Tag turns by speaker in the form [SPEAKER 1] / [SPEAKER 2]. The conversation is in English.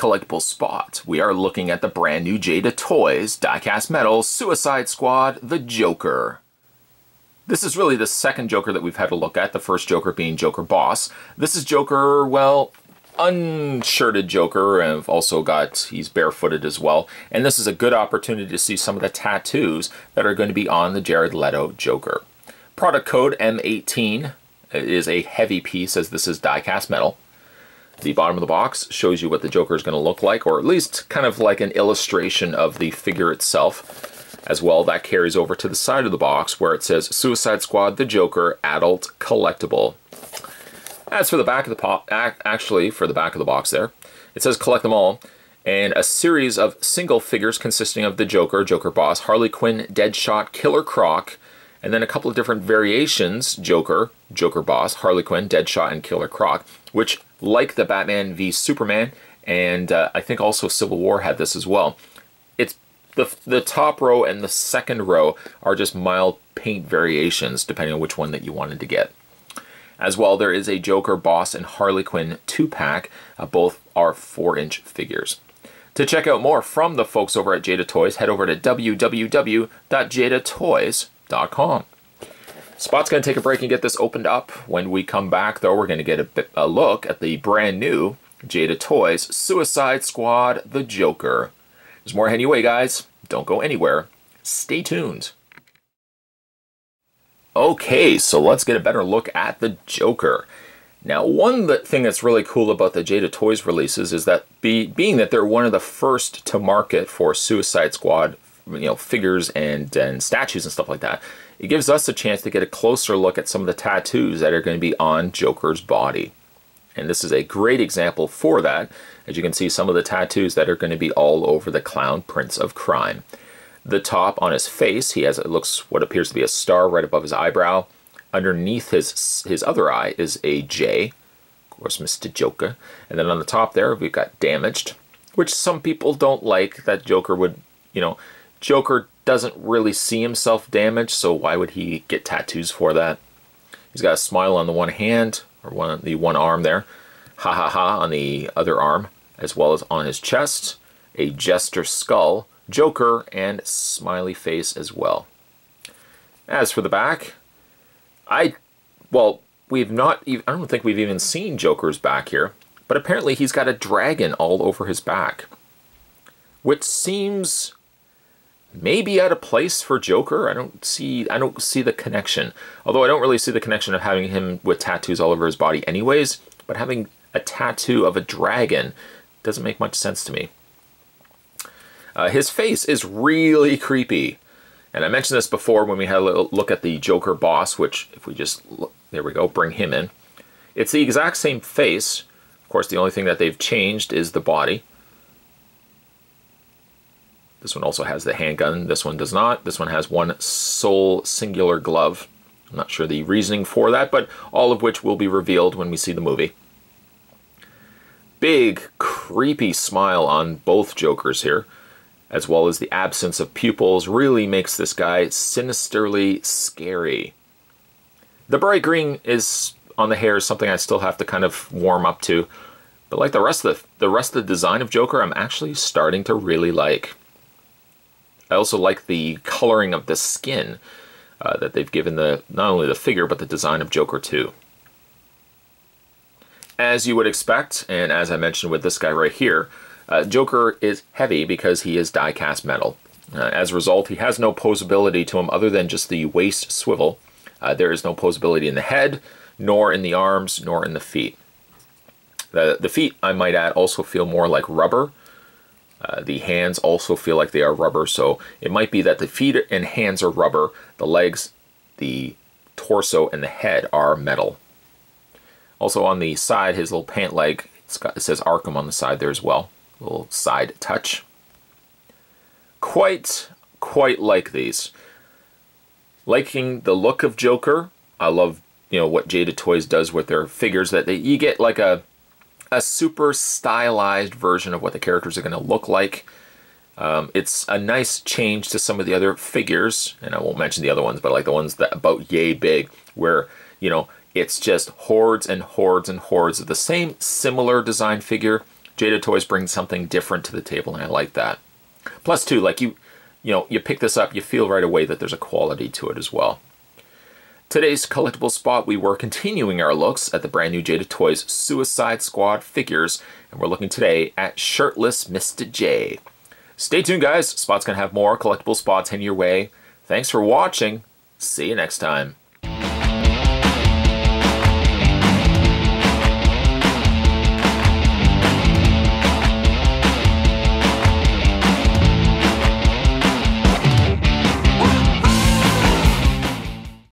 [SPEAKER 1] collectible spot, we are looking at the brand new Jada Toys diecast metal Suicide Squad The Joker. This is really the second Joker that we've had to look at, the first Joker being Joker Boss. This is Joker, well, unshirted Joker, and I've also got, he's barefooted as well. And this is a good opportunity to see some of the tattoos that are going to be on the Jared Leto Joker. Product code M18 is a heavy piece as this is diecast metal. The bottom of the box shows you what the Joker is going to look like, or at least kind of like an illustration of the figure itself. As well, that carries over to the side of the box where it says Suicide Squad The Joker Adult Collectible. As for the back of the pop, actually for the back of the box there, it says collect them all, and a series of single figures consisting of the Joker, Joker Boss, Harley Quinn, Deadshot, Killer Croc, and then a couple of different variations, Joker, Joker Boss, Harley Quinn, Deadshot, and Killer Croc, which, like the Batman v Superman, and uh, I think also Civil War had this as well, it's the, the top row and the second row are just mild paint variations, depending on which one that you wanted to get. As well, there is a Joker, Boss, and Harley Quinn 2-pack. Uh, both are 4-inch figures. To check out more from the folks over at Jada Toys, head over to www.jadatoys.com. Spot's going to take a break and get this opened up. When we come back, though, we're going to get a, bit, a look at the brand new Jada Toys Suicide Squad The Joker. There's more anyway, eh, guys. Don't go anywhere. Stay tuned. Okay, so let's get a better look at the Joker. Now, one thing that's really cool about the Jada Toys releases is that be, being that they're one of the first to market for Suicide Squad, you know, figures and, and statues and stuff like that, it gives us a chance to get a closer look at some of the tattoos that are going to be on Joker's body. And this is a great example for that. As you can see, some of the tattoos that are going to be all over the clown Prince of Crime. The top on his face, he has it looks what appears to be a star right above his eyebrow. Underneath his his other eye is a J, of course, Mr. Joker. And then on the top there, we've got damaged, which some people don't like. That Joker would, you know, Joker doesn't really see himself damaged, so why would he get tattoos for that? He's got a smile on the one hand, or one the one arm there, ha ha ha on the other arm, as well as on his chest, a jester skull, Joker, and smiley face as well. As for the back, I, well, we've not, even, I don't think we've even seen Joker's back here, but apparently he's got a dragon all over his back, which seems maybe out of place for Joker. I don't see, I don't see the connection. Although I don't really see the connection of having him with tattoos all over his body anyways, but having a tattoo of a dragon doesn't make much sense to me. Uh, his face is really creepy. And I mentioned this before when we had a look at the Joker boss, which if we just, look, there we go, bring him in. It's the exact same face. Of course, the only thing that they've changed is the body. This one also has the handgun. This one does not. This one has one sole singular glove. I'm not sure the reasoning for that, but all of which will be revealed when we see the movie. Big, creepy smile on both Jokers here as well as the absence of pupils, really makes this guy sinisterly scary. The bright green is on the hair is something I still have to kind of warm up to, but like the rest of the, the rest of the design of Joker, I'm actually starting to really like. I also like the coloring of the skin uh, that they've given the not only the figure but the design of Joker too. As you would expect, and as I mentioned with this guy right here, uh, Joker is heavy because he is die-cast metal. Uh, as a result, he has no posability to him other than just the waist swivel. Uh, there is no posability in the head, nor in the arms, nor in the feet. The, the feet, I might add, also feel more like rubber. Uh, the hands also feel like they are rubber, so it might be that the feet and hands are rubber, the legs, the torso, and the head are metal. Also on the side, his little pant leg, got, it says Arkham on the side there as well A little side touch. Quite, quite like these. Liking the look of Joker. I love, you know, what Jada Toys does with their figures that they, you get like a, a super stylized version of what the characters are going to look like. Um, it's a nice change to some of the other figures, and I won't mention the other ones, but like the ones that about yay big, where, you know, it's just hordes and hordes and hordes of the same similar design figure, Jada Toys brings something different to the table, and I like that. Plus, too, like you, you know, you pick this up, you feel right away that there's a quality to it as well. Today's collectible spot, we were continuing our looks at the brand new Jada Toys Suicide Squad figures, and we're looking today at shirtless Mr. J. Stay tuned, guys. Spot's gonna have more collectible spots heading your way. Thanks for watching. See you next time.